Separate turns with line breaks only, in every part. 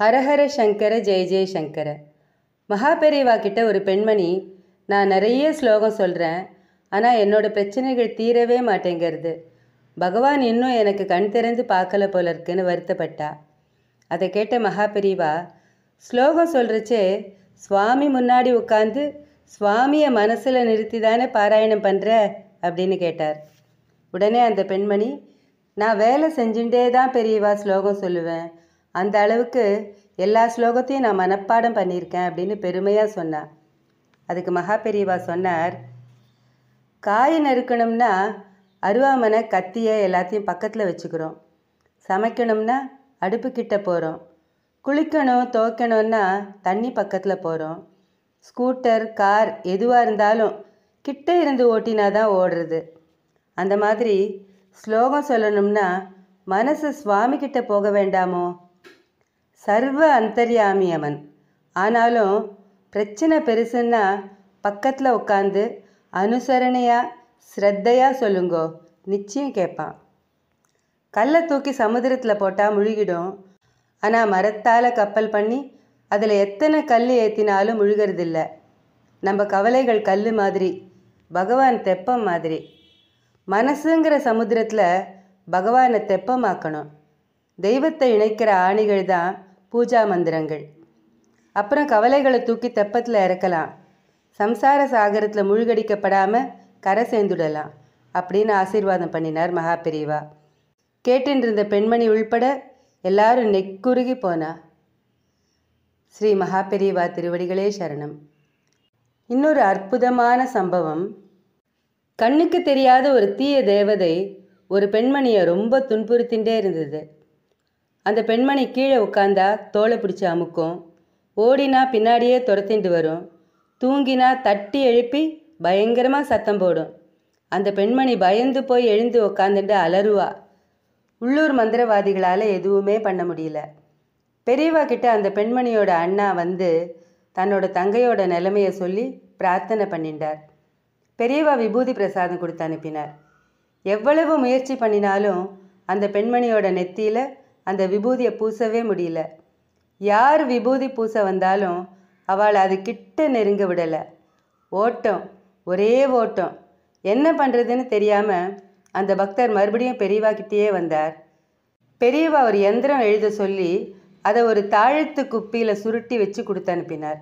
ஹரஹர சங்கர ஜெய ஜெய சங்கர. மகாபெரிவா கிட்ட ஒரு பெண்மணி நான் நிறைய ஸ்லோகம் சொல்கிறேன் ஆனால் என்னோட பிரச்சனைகள் தீரவே மாட்டேங்கிறது. பகவான் இன்னும் எனக்கு கண் திறந்து பார்க்கல போல இருக்குன்னு வருத்தப்பட்டா. அதை கேட்ட மகாபெரிவா ஸ்லோகம் சொல்கிறச்சே சுவாமி முன்னாடி உட்காந்து சுவாமியை மனசில் நிறுத்தி தானே பாராயணம் பண்ணுற அப்படின்னு கேட்டார். உடனே அந்த பெண்மணி நான் வேலை செஞ்சுட்டே தான் பெரியவா ஸ்லோகம் சொல்லுவேன். அந்த அளவுக்கு எல்லா ஸ்லோகத்தையும் நான் மனப்பாடம் பண்ணியிருக்கேன் அப்படின்னு பெருமையாக சொன்னான் அதுக்கு மகா பெரியவா சொன்னார் காய் நறுக்கணும்னா அருவாமனை கத்தியை எல்லாத்தையும் பக்கத்தில் வச்சுக்கிறோம். சமைக்கணும்னா அடுப்புக்கிட்ட போகிறோம் குளிக்கணும் துவைக்கணும்னா தண்ணி பக்கத்தில் போகிறோம் ஸ்கூட்டர் கார் எதுவாக இருந்தாலும் கிட்ட இருந்து ஓட்டினா தான் ஓடுறது. அந்த மாதிரி ஸ்லோகம் சொல்லணும்னா மனசு சுவாமி கிட்ட போக வேண்டாமோ? சர்வ அந்தர்யாமி அவன். ஆனாலும் பிரச்சனை பெருசுன்னா பக்கத்தில் உட்காந்து அனுசரணையாக ஸ்ரத்தையாக சொல்லுங்கோ நிச்சயம் கேட்பான் கல்லை தூக்கி சமுத்திரத்தில் போட்டால் முழுகிடும். ஆனால் மரத்தால் கப்பல் பண்ணி அதில் எத்தனை கல் ஏற்றினாலும் முழுகிறதில்ல. நம்ம கவலைகள் கல் மாதிரி பகவான் தெப்பம் மாதிரி. மனசுங்கிற சமுத்திரத்தில் பகவானை தெப்பமாக்கணும். தெய்வத்தை இணைக்கிற ஆணிகள் தான் பூஜா மந்திரங்கள். அப்புறம் கவலைகளை தூக்கி தெப்பத்தில் இறக்கலாம். சம்சார சாகரத்தில் மூழ்கடிக்கப்படாமல் கரை சேர்ந்துடலாம் அப்படின்னு ஆசீர்வாதம் பண்ணினார் மகாபெரிவா கேட்டுருந்த பெண்மணி உள்பட எல்லாரும் நெக்குருகி போனா. ஸ்ரீ மகாபெரிவா திருவடிகளே சரணம். இன்னொரு அற்புதமான சம்பவம். கண்ணுக்கு தெரியாத ஒரு தீய தேவதை ஒரு பெண்மணியை ரொம்ப துன்புறுத்தின்றே இருந்தது. அந்த பெண்மணி கீழே உட்காந்தா தோலை பிடிச்சி அமுக்கும். ஓடினா பின்னாடியே துரத்திண்டு வரும். தூங்கினா தட்டி எழுப்பி பயங்கரமாக சத்தம் போடும். அந்த பெண்மணி பயந்து போய் எழுந்து உக்காந்துட்டு அலறுவா. உள்ளூர் மந்திரவாதிகளால் எதுவுமே பண்ண முடியல. பெரியவா கிட்ட அந்த பெண்மணியோட அண்ணா வந்து தன்னோட தங்கையோட நிலைமையை சொல்லி பிரார்த்தனை பண்ணிட்டார் பெரியவா விபூதி பிரசாதம் கொடுத்து அனுப்பினார். எவ்வளவு முயற்சி பண்ணினாலும் அந்த பெண்மணியோட நெத்தியில் அந்த விபூதியை பூசவே முடியல. யார் விபூதி பூச வந்தாலும் அவளை அது கிட்ட நெருங்க விடலை. ஓட்டம் ஒரே ஓட்டம். என்ன பண்ணுறதுன்னு தெரியாமல் அந்த பக்தர் மறுபடியும் பெரியவா கிட்டேயே வந்தார். பெரியவா ஒரு எந்திரம் எழுத சொல்லி அதை ஒரு தாழத்து குப்பியில் சுருட்டி வச்சு கொடுத்து அனுப்பினார்.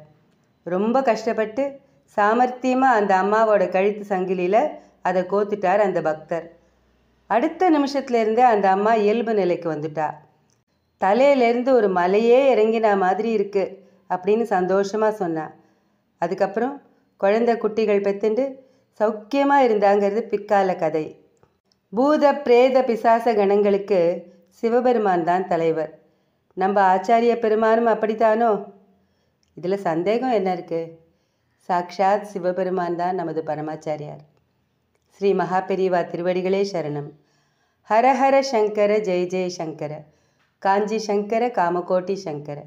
ரொம்ப கஷ்டப்பட்டு சாமர்த்தியமாக அந்த அம்மாவோட கழுத்து சங்கிலியில் அதை கோத்துட்டார் அந்த பக்தர். அடுத்த நிமிஷத்துலேருந்தே அந்த அம்மா இயல்பு நிலைக்கு வந்துட்டா. தலையிலேருந்து ஒரு மலையே இறங்கின மாதிரி இருக்குது அப்படின்னு சந்தோஷமாக சொன்னான் அதுக்கப்புறம் குழந்தை குட்டிகள் பெத்துண்டு சௌக்கியமாக இருந்தாங்கிறது பிற்கால கதை. பூத பிரேத பிசாச கணங்களுக்கு சிவபெருமான் தான் தலைவர். நம்ம ஆச்சாரிய பெருமானும் அப்படித்தானோ? இதில் சந்தேகம் என்ன இருக்குது சாக்ஷாத் சிவபெருமான் தான் நமது பரமாச்சாரியார். ஸ்ரீ மகாபெரிவா திருவடிகளே சரணம். ஹர ஹர சங்கர ஜெய் ஜெய் சங்கர. காஞ்சி சங்கர காமகோட்டி சங்கர